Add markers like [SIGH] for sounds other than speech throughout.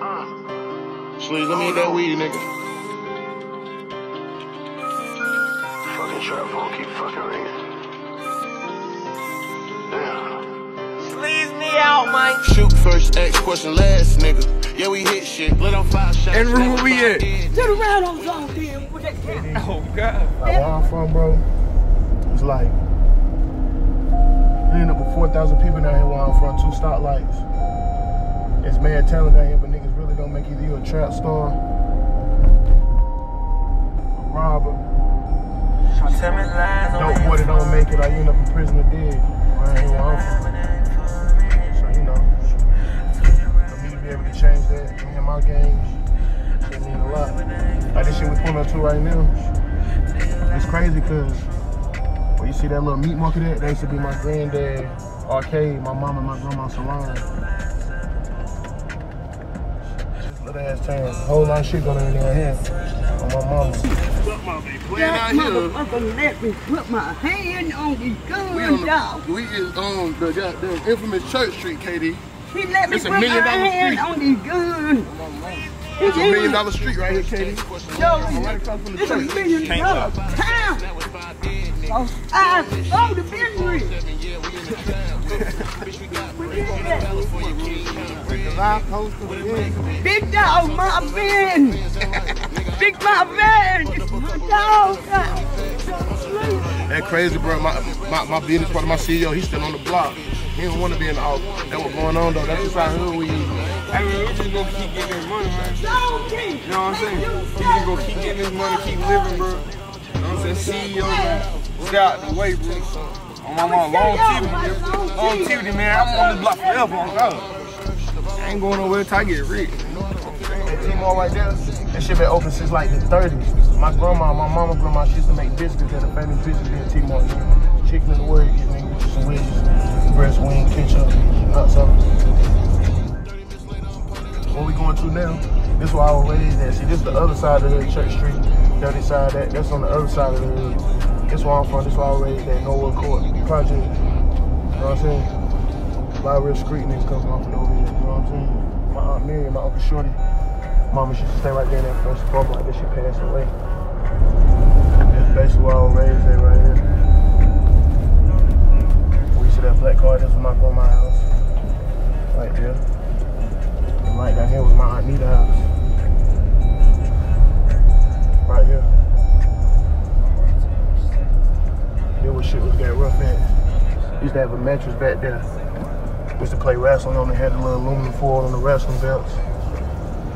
Sleeze, let me eat that oh, weed, nigga. Fucking trap phone keep fucking ringing. Damn. Please me out, man. Shoot first, ask question last, nigga. Yeah, we hit shit. Lit on five shots. And where we at? Turn around on zone then with that cat. [LAUGHS] Oh God. Like where I'm from, bro, it's like we end up with 4,000 people down here where I'm from, two stoplights. It's mad talent down here, but don't make either you a trap star, a robber, Tell me lies on dope boy that don't make it, I end up in prison or dead. Right here where I'm from. So, you know, for me to be able to change that, me and my games, it mean a lot. Like this shit we pulling up to right now, it's crazy because where you see that little meat market at, that used to be my granddad arcade, my mom and my grandma salon. Just little ass town. Whole lot of shit going on in there here. On my mama. That motherfucker let me put my hand on the We, gun, on dog. we is on the goddamn infamous Church Street, KD. He let me It's a put my million dollar hand street. on the gun. It's a million dollar street right here, KD. Yo, Right across from the it's a million dollar town. So I sold the business. That. Big dog, my van. Big my dog. That crazy, bro. My, my, my business partner, my CEO, he's still on the block. He don't want to be in the office. That's what's going on, though. That's just how hood we is. I mean, we just gonna keep getting this money, man. You know what I'm saying? We just gonna keep getting this money, keep living, bro. You know what I'm saying? CEO, man. Stay out the way, bro. On my mom, longevity, bro. Longevity, man. I'm on this block forever, on God. I ain't going nowhere till I get rich. That right there, that shit been open since like the 30s. My grandma, my mama grandma, she used to make biscuits at the famous biscuits at T-Mall. Chicken in the word, you get some wedges, breast wing, ketchup, nuts up. What we going to now? This is where I was raised at. See, this is the other side of the Church Street. Dirty side, that, that's on the other side of the hood. This where I'm from, this where I was raised at, Norwood Court Project. You know what I'm saying? A lot of real street niggas come from over here, you know what I'm saying? My Aunt Mary, my Uncle Shorty. Mama, she used to stay right there in that first apartment like this. She passed away. That's basically where I was raised at right here. We used to that black car. This was my grandma's house. Used to have a mattress back there. Used to play wrestling on it, had a little aluminum foil on the wrestling belts.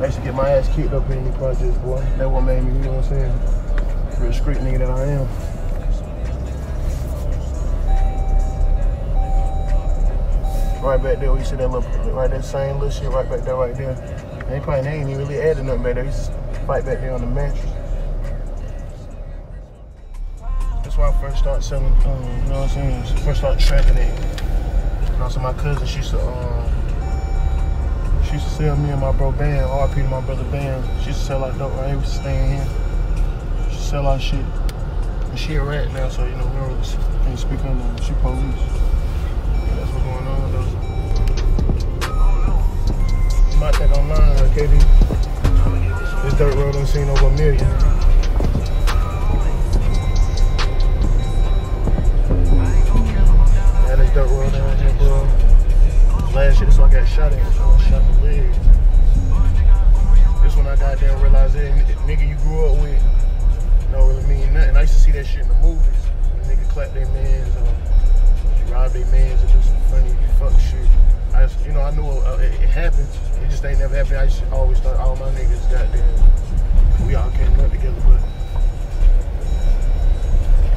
I used to get my ass kicked up in these projects, boy. That what made me, you know what I'm saying? Real street nigga that I am. Right back there, we see that little, right that same little shit right back there, right there. They probably they ain't even really added nothing back there. They used fight back there on the mattress. That's why I first started selling, um, you know what I'm saying? First started trapping it. And also my cousin, she used to, um, she used to sell me and my bro Bam, RP to my brother Bam. She used to sell like dope right here. We used to stay in here. She sell our shit. And she a rat now, so you know, we don't can't speak on her. She police. Yeah, that's what's going on though. You might think I'm KD? This dirt road done seen over a million. Dirt road down here, bro. Last year, this one I got shot at. I shot in the leg. This one I and realized that nigga you grew up with don't really mean nothing. I used to see that shit in the movies. The nigga clap their mans or rob their mans or do some funny fuck shit. I you know, I knew uh, it, it happens. It just ain't never happened. I just always thought all my niggas goddamn, we all came up together, but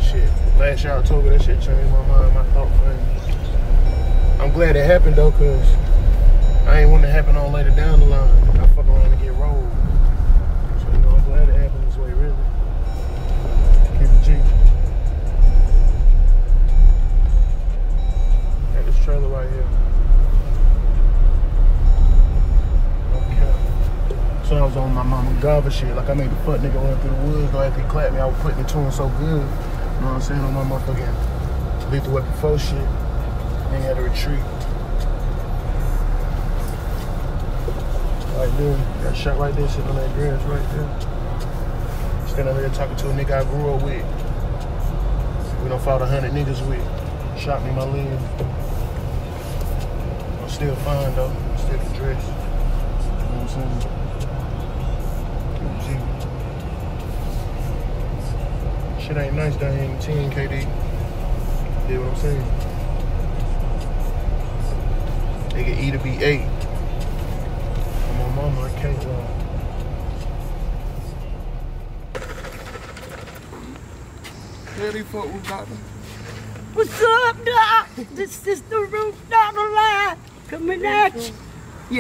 shit. Last year October, that shit changed my mind, my thought frame. I'm glad it happened though, cause I ain't want it to happen all later down the line. I fuck around and get rolled. So you know, I'm glad it happened this way, really. Keep it G. At this trailer right here. Okay. So I was on my mama Gava shit. Like I made the fuck nigga run through the woods. Though after he clapped me, I was putting it to him so good. You know what I'm saying? On my motherfucking lethal weapon 4 shit. Then he had to retreat. Right there. Got shot right there, sitting on that grass right there. Standing over there talking to a nigga I grew up with. We done fought a hundred niggas with. Shot me my leg. I'm still fine though. I'm still dressed. You know what I'm saying? Shit ain't nice down here in the 10 KD. You know what I'm saying? They can either be eight. And my mama, I can't lie. Yeah, they fuck with Doctor. What's up, Doc? This is the Root Dollar Line coming at you.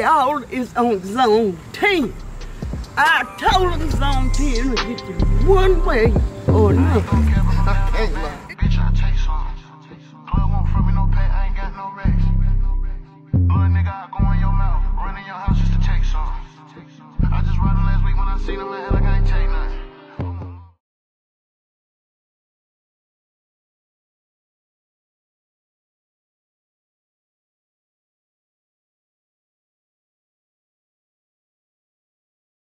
Y'all is on zone 10. I told them zone 10 to get you one way or another. I can't lie.